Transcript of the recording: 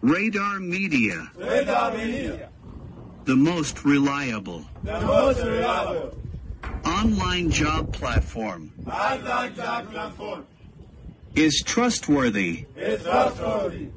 Radar Media, Radar Media, the most reliable. The most reliable. Online job platform, online job platform, is trustworthy. is trustworthy.